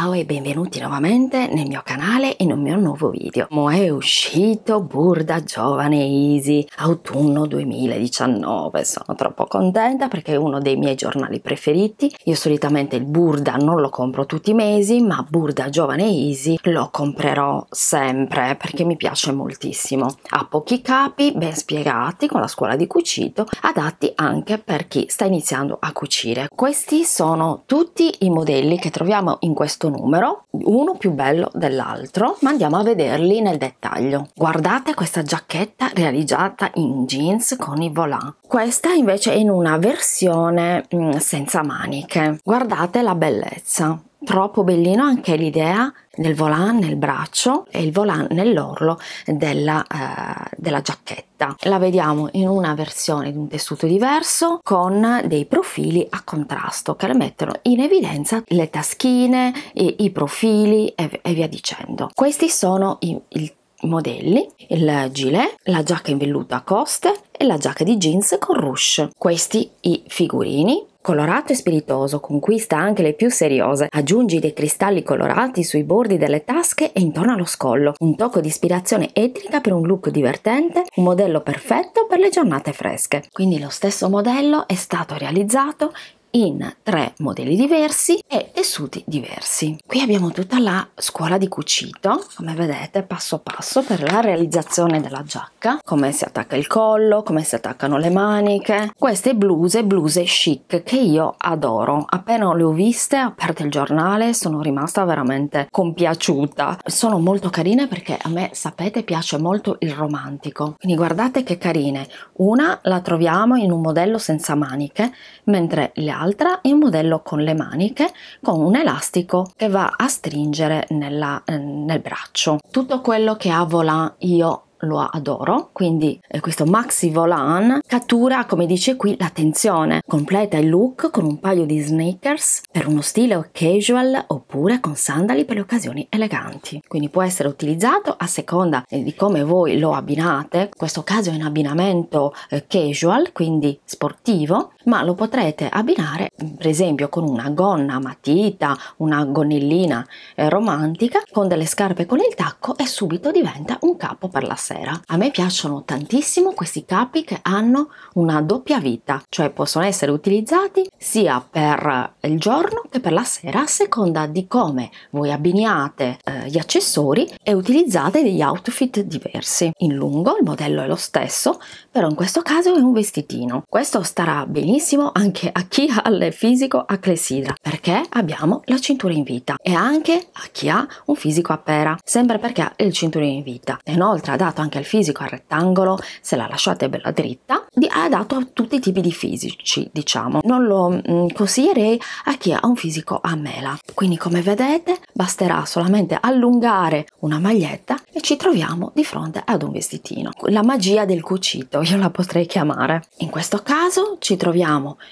Ciao e benvenuti nuovamente nel mio canale e nel mio nuovo video. Mo è uscito Burda Giovane Easy autunno 2019. Sono troppo contenta perché è uno dei miei giornali preferiti. Io solitamente il Burda non lo compro tutti i mesi, ma Burda Giovane Easy lo comprerò sempre perché mi piace moltissimo. Ha pochi capi, ben spiegati con la scuola di cucito, adatti anche per chi sta iniziando a cucire. Questi sono tutti i modelli che troviamo in questo numero, uno più bello dell'altro, ma andiamo a vederli nel dettaglio. Guardate questa giacchetta realizzata in jeans con i volant. Questa invece è in una versione mm, senza maniche. Guardate la bellezza troppo bellino anche l'idea del volant nel braccio e il volant nell'orlo della, eh, della giacchetta. La vediamo in una versione di un tessuto diverso con dei profili a contrasto che mettono in evidenza le taschine, i, i profili e, e, via dicendo. Questi sono i, i modelli, il gilet, la giacca in velluto a coste e la giacca di jeans con ruche. Questi i figurini Colorato e spiritoso, conquista anche le più seriose. Aggiungi dei cristalli colorati sui bordi delle tasche e intorno allo scollo. Un tocco di ispirazione etnica per un look divertente, un modello perfetto per le giornate fresche. Quindi lo stesso modello è stato realizzato in tre modelli diversi e tessuti diversi. Qui abbiamo tutta la scuola di cucito, come vedete passo passo per la realizzazione della giacca, come si attacca il collo, come si attaccano le maniche. Queste bluse, bluse chic che io adoro. Appena le ho viste, aperte il giornale, sono rimasta veramente compiaciuta. Sono molto carine perché a me, sapete, piace molto il romantico. Quindi guardate che carine. Una la troviamo in un modello senza maniche, mentre le altre l'altra è un modello con le maniche con un elastico che va a stringere nella, eh, nel braccio. Tutto quello che ha volant io lo adoro, quindi eh, questo maxi volant cattura, come dice qui, l'attenzione, completa il look con un paio di sneakers per uno stile casual oppure con sandali per le occasioni eleganti. Quindi può essere utilizzato a seconda eh, di come voi lo abbinate, in questo caso è un abbinamento eh, casual, quindi sportivo, ma lo potrete abbinare per esempio con una gonna matita, una gonnellina eh, romantica, con delle scarpe con il tacco e subito diventa un capo per la sera. A me piacciono tantissimo questi capi che hanno una doppia vita, cioè possono essere utilizzati sia per il giorno che per la sera a seconda di come voi abbiniate eh, gli accessori e utilizzate degli outfit diversi. In lungo il modello è lo stesso, però in questo caso è un vestitino. Questo starà benissimo anche a chi ha il fisico a clessidra perché abbiamo la cintura in vita e anche a chi ha un fisico a pera, sempre perché ha il cinturino in vita. Inoltre ha dato anche al fisico a rettangolo, se la lasciate bella dritta, ha dato a tutti i tipi di fisici, diciamo. Non lo mm, consiglierei a chi ha un fisico a mela. Quindi come vedete basterà solamente allungare una maglietta e ci troviamo di fronte ad un vestitino. La magia del cucito, io la potrei chiamare. In questo caso ci troviamo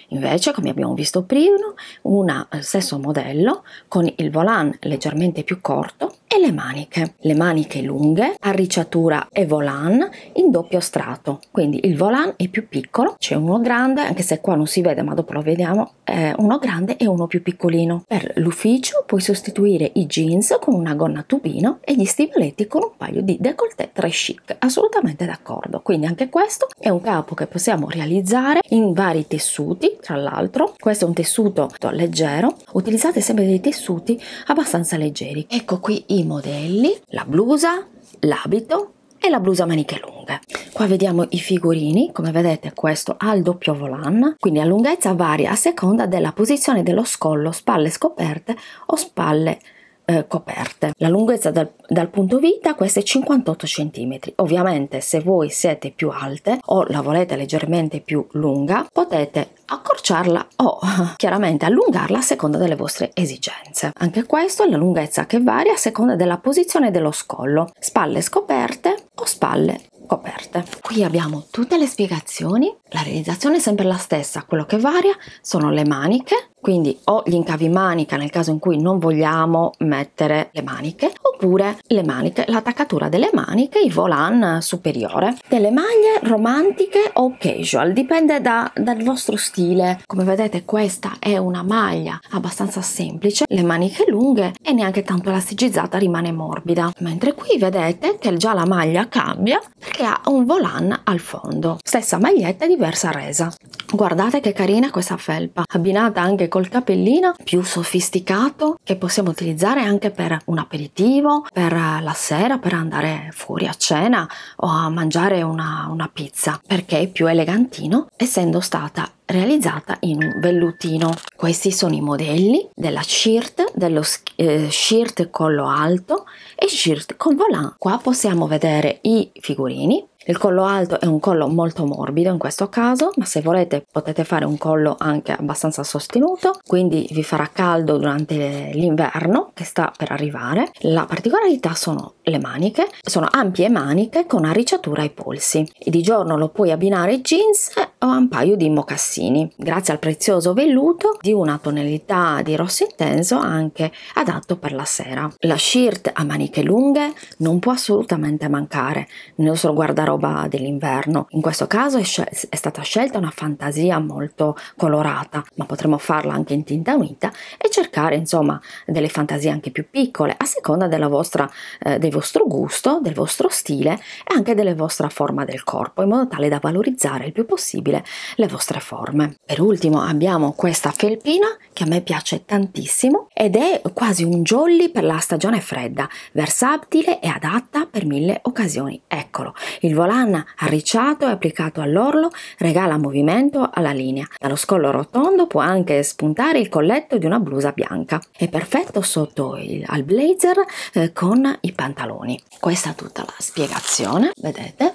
invece, come abbiamo visto prima, un eh, stesso modello con il volant leggermente più corto e le maniche. Le maniche lunghe, arricciatura e volant in doppio strato, quindi il volant è più piccolo, c'è uno grande, anche se qua non si vede ma dopo lo vediamo, eh, uno grande e uno più piccolino. Per l'ufficio puoi sostituire i jeans con una gonna tubino e gli stivaletti con un paio di décolleté très chic, assolutamente d'accordo. Quindi anche questo è un capo che possiamo realizzare in vari tessuti, tra l'altro. Questo è un tessuto leggero, utilizzate sempre dei tessuti abbastanza leggeri. Ecco qui i modelli, la blusa, l'abito e la blusa maniche lunghe. Qua vediamo i figurini, come vedete questo ha il doppio volant, quindi la lunghezza varia a seconda della posizione dello scollo, spalle scoperte o spalle eh, coperte. La lunghezza dal, dal, punto vita questa è 58 cm. Ovviamente se voi siete più alte o la volete leggermente più lunga potete accorciarla o chiaramente allungarla a seconda delle vostre esigenze. Anche questo è la lunghezza che varia a seconda della posizione dello scollo, spalle scoperte o spalle coperte. Qui abbiamo tutte le spiegazioni, la realizzazione è sempre la stessa, quello che varia sono le maniche, quindi o gli incavi manica nel caso in cui non vogliamo mettere le maniche oppure le maniche, l'attaccatura delle maniche, il volant superiore. Delle maglie romantiche o casual, dipende da, dal vostro stile. Come vedete questa è una maglia abbastanza semplice, le maniche lunghe e neanche tanto elasticizzata rimane morbida. Mentre qui vedete che già la maglia cambia perché ha un volant al fondo. Stessa maglietta diversa resa. Guardate che carina questa felpa, abbinata anche col capellino più sofisticato che possiamo utilizzare anche per un aperitivo, per la sera, per andare fuori a cena o a mangiare una, una pizza, perché è più elegantino essendo stata realizzata in un vellutino. Questi sono i modelli della shirt, dello eh, shirt collo alto e shirt con volant. Qua possiamo vedere i figurini il collo alto è un collo molto morbido in questo caso, ma se volete potete fare un collo anche abbastanza sostenuto, quindi vi farà caldo durante l'inverno che sta per arrivare. La particolarità sono le maniche, sono ampie maniche con arricciatura ai polsi. E di giorno lo puoi abbinare ai jeans o a un paio di mocassini, grazie al prezioso velluto di una tonalità di rosso intenso anche adatto per la sera. La shirt a maniche lunghe non può assolutamente mancare nel nostro guardaroba roba dell'inverno. In questo caso è, è, stata scelta una fantasia molto colorata, ma potremmo farla anche in tinta unita e cercare insomma delle fantasie anche più piccole a seconda della vostra, eh, del vostro gusto, del vostro stile e anche della vostra forma del corpo, in modo tale da valorizzare il più possibile le vostre forme. Per ultimo abbiamo questa felpina che a me piace tantissimo ed è quasi un jolly per la stagione fredda, versatile e adatta per mille occasioni. Eccolo, il volant arricciato e applicato all'orlo regala movimento alla linea. Dallo scollo rotondo può anche spuntare il colletto di una blusa bianca. È perfetto sotto il, al blazer eh, con i pantaloni. Questa è tutta la spiegazione, vedete?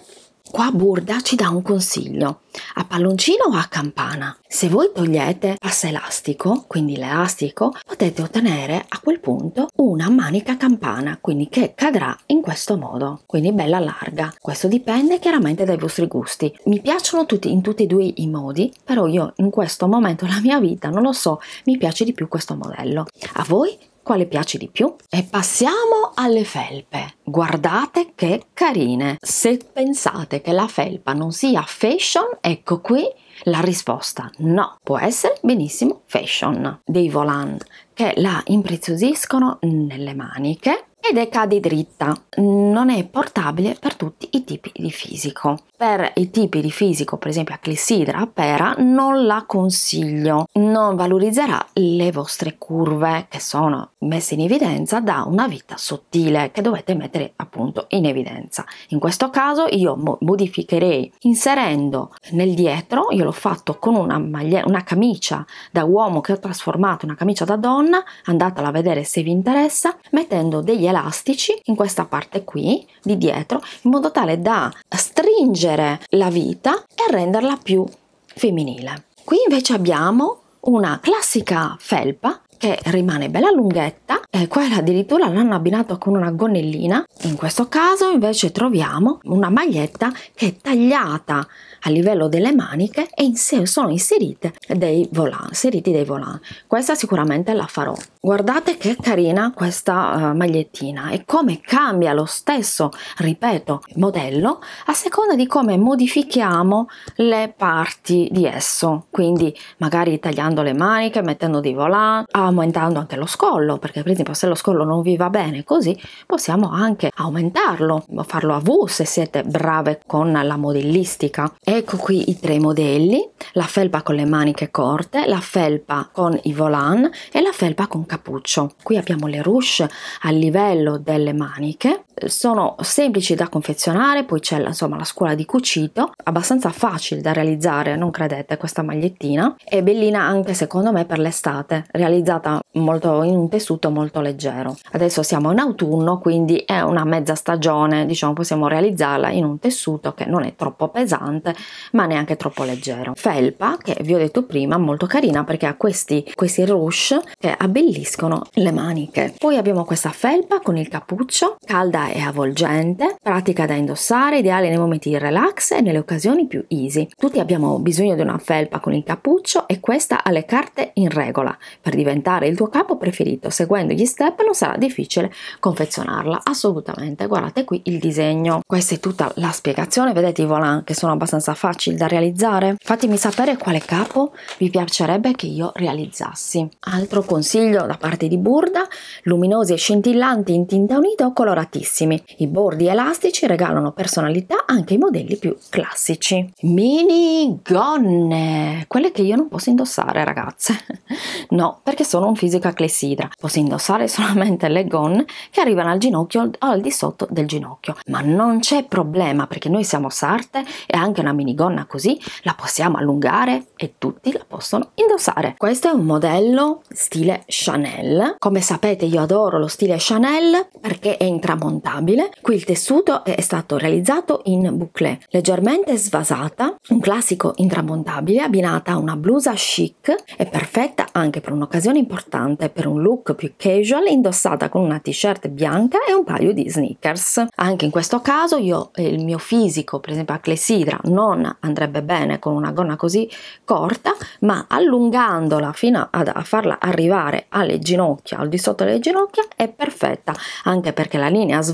Qua Burda ci dà un consiglio, a palloncino o a campana. Se voi togliete passa elastico, quindi l'elastico, potete ottenere a quel punto una manica campana, quindi che cadrà in questo modo, quindi bella larga. Questo dipende chiaramente dai vostri gusti. Mi piacciono tutti in tutti e due i modi, però io in questo momento della mia vita non lo so, mi piace di più questo modello. A voi quale piace di più? E passiamo alle felpe. Guardate che carine! Se pensate che la felpa non sia fashion, ecco qui la risposta no, può essere benissimo fashion. Dei volant che la impreziosiscono nelle maniche ed è cade dritta, non è portabile per tutti i tipi di fisico. Per i tipi di fisico, per esempio a clessidra, a pera, non la consiglio, non valorizzerà le vostre curve che sono messe in evidenza da una vita sottile che dovete mettere appunto in evidenza. In questo caso io modificherei inserendo nel dietro, io l'ho fatto con una, maglia, una camicia da uomo che ho trasformato una camicia da donna, andatela a vedere se vi interessa, mettendo degli elastici in questa parte qui di dietro in modo tale da stringere la vita e renderla più femminile. Qui invece abbiamo una classica felpa che rimane bella lunghetta e quella addirittura l'hanno abbinato con una gonnellina. In questo caso invece troviamo una maglietta che è tagliata a livello delle maniche e in sono inserite dei volant, inseriti dei volant. Questa sicuramente la farò. Guardate che carina questa uh, magliettina e come cambia lo stesso, ripeto, modello a seconda di come modifichiamo le parti di esso. Quindi magari tagliando le maniche, mettendo dei volant, aumentando anche lo scollo, perché per esempio se lo scollo non vi va bene così, possiamo anche aumentarlo, farlo a V se siete brave con la modellistica. Ecco qui i tre modelli, la felpa con le maniche corte, la felpa con i volant e la felpa con cappuccio. Qui abbiamo le ruche a livello delle maniche, sono semplici da confezionare, poi c'è insomma la scuola di cucito, abbastanza facile da realizzare, non credete, questa magliettina, è bellina anche secondo me per l'estate, realizzata molto in un tessuto molto leggero. Adesso siamo in autunno, quindi è una mezza stagione, diciamo possiamo realizzarla in un tessuto che non è troppo pesante, ma neanche troppo leggero. Felpa, che vi ho detto prima, molto carina perché ha questi, questi ruche che abbelliscono le maniche. Poi abbiamo questa felpa con il cappuccio, calda e avvolgente, pratica da indossare, ideale nei momenti di relax e nelle occasioni più easy. Tutti abbiamo bisogno di una felpa con il cappuccio e questa ha le carte in regola. Per diventare il tuo capo preferito, seguendo gli step non sarà difficile confezionarla, assolutamente. Guardate qui il disegno. Questa è tutta la spiegazione, vedete i volant che sono abbastanza facili da realizzare? Fatemi sapere quale capo vi piacerebbe che io realizzassi. Altro consiglio da parte di Burda, luminosi e scintillanti in tinta unita o coloratissimi. I bordi elastici regalano personalità anche ai modelli più classici. Mini gonne, quelle che io non posso indossare ragazze. no, perché sono un fisico clessidra. Posso indossare solamente le gonne che arrivano al ginocchio o al di sotto del ginocchio. Ma non c'è problema perché noi siamo sarte e anche una minigonna così la possiamo allungare e tutti la possono indossare. Questo è un modello stile Chanel. Come sapete io adoro lo stile Chanel perché è intramontabile. Qui il tessuto è stato realizzato in bouclé, leggermente svasata, un classico intramontabile abbinata a una blusa chic è perfetta anche per un'occasione importante, per un look più casual indossata con una t-shirt bianca e un paio di sneakers. Anche in questo caso io il mio fisico, per esempio a clessidra, non andrebbe bene con una gonna così corta, ma allungandola fino a, a farla arrivare alle ginocchia, al di sotto delle ginocchia, è perfetta, anche perché la linea svasata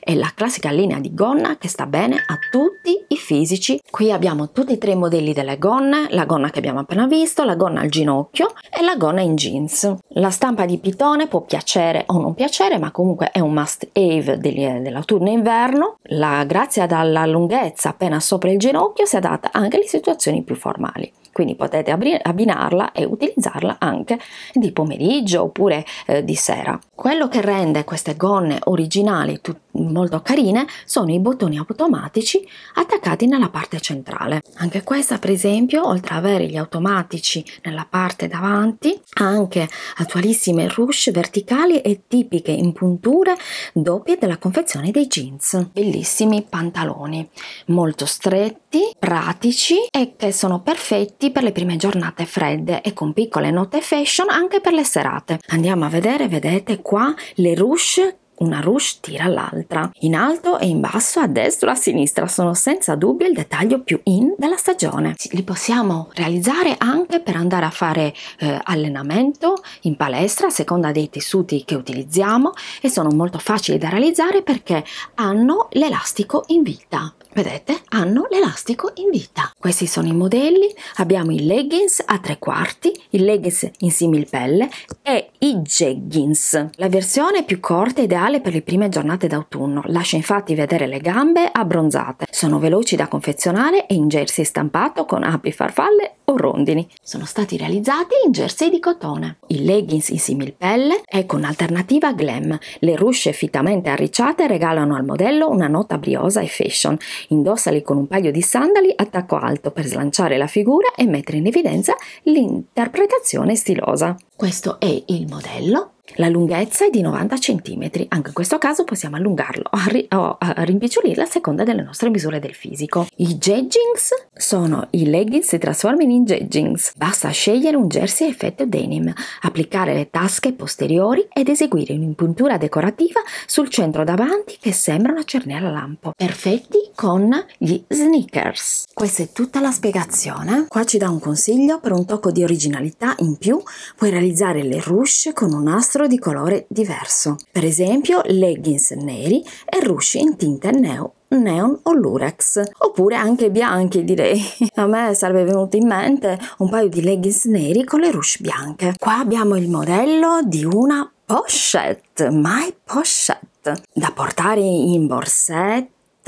è la classica linea di gonna che sta bene a tutti i fisici. Qui abbiamo tutti e tre i modelli delle gonne, la gonna che abbiamo appena visto, la gonna al ginocchio e la gonna in jeans. La stampa di pitone può piacere o non piacere, ma comunque è un must have dell'autunno-inverno. La, grazie alla lunghezza appena sopra il ginocchio si adatta anche alle situazioni più formali quindi potete abbinarla e utilizzarla anche di pomeriggio oppure eh, di sera. Quello che rende queste gonne originali molto carine sono i bottoni automatici attaccati nella parte centrale. Anche questa per esempio oltre ad avere gli automatici nella parte davanti ha anche attualissime ruche verticali e tipiche impunture doppie della confezione dei jeans. Bellissimi pantaloni molto stretti, pratici e che sono perfetti per le prime giornate fredde e con piccole note fashion anche per le serate. Andiamo a vedere, vedete qua le ruche una ruche tira l'altra. In alto e in basso, a destra e a sinistra sono senza dubbio il dettaglio più in della stagione. Li possiamo realizzare anche per andare a fare eh, allenamento in palestra a seconda dei tessuti che utilizziamo e sono molto facili da realizzare perché hanno l'elastico in vita vedete? Hanno l'elastico in vita. Questi sono i modelli. Abbiamo i leggings a tre quarti il leggings in similpelle e i jeggings. La versione più corta è ideale per le prime giornate d'autunno. Lascia infatti vedere le gambe abbronzate. Sono veloci da confezionare e in jersey stampato con api farfalle o rondini. Sono stati realizzati in jersey di cotone. Il leggings in similpelle è con alternativa glam. Le rusce fittamente arricciate regalano al modello una nota briosa e fashion Indossali con un paio di sandali a tacco alto per slanciare la figura e mettere in evidenza l'interpretazione stilosa. Questo è il modello la lunghezza è di 90 cm, anche in questo caso possiamo allungarlo o a rimpicciolirlo a seconda delle nostre misure del fisico. I jeggings sono i leggings si trasformano in jeggings. Basta scegliere un jersey a effetto denim, applicare le tasche posteriori ed eseguire un'impuntura decorativa sul centro davanti che sembra una cerniera lampo, perfetti con gli sneakers. Questa è tutta la spiegazione. Qua ci dà un consiglio per un tocco di originalità in più, puoi realizzare le ruche con un nastro nastro di colore diverso, per esempio leggings neri e ruche in tinta neo neon o lurex. Oppure anche bianchi direi. A me sarebbe venuto in mente un paio di leggings neri con le ruche bianche. Qua abbiamo il modello di una pochette my pochette da portare in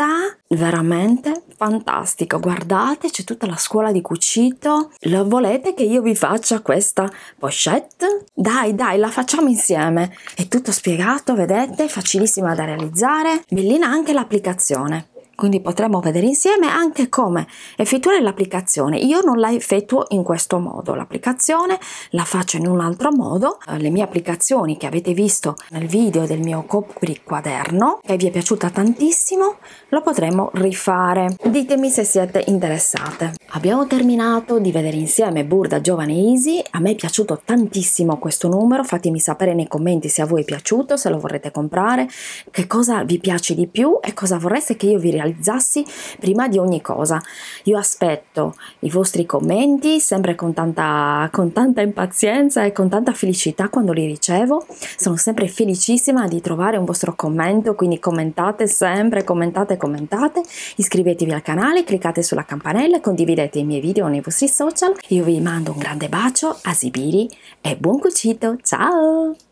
borsetta veramente fantastico guardate c'è tutta la scuola di cucito. Lo volete che io vi faccia questa pochette? Dai dai la facciamo insieme. È tutto spiegato vedete? Facilissima da realizzare. Bellina anche l'applicazione quindi potremo vedere insieme anche come effettuare l'applicazione. Io non la effettuo in questo modo, l'applicazione la faccio in un altro modo. Eh, le mie applicazioni che avete visto nel video del mio copri quaderno, che vi è piaciuta tantissimo, lo potremo rifare. Ditemi se siete interessate. Abbiamo terminato di vedere insieme Burda Giovane Easy, a me è piaciuto tantissimo questo numero, fatemi sapere nei commenti se a voi è piaciuto, se lo vorrete comprare, che cosa vi piace di più e cosa vorreste che io vi realizzassi prima di ogni cosa. Io aspetto i vostri commenti sempre con tanta, con tanta impazienza e con tanta felicità quando li ricevo, sono sempre felicissima di trovare un vostro commento, quindi commentate sempre, commentate, commentate, iscrivetevi al canale, cliccate sulla campanella condividete i miei video nei vostri social. Io vi mando un grande bacio a Sibiri e buon cucito, ciao!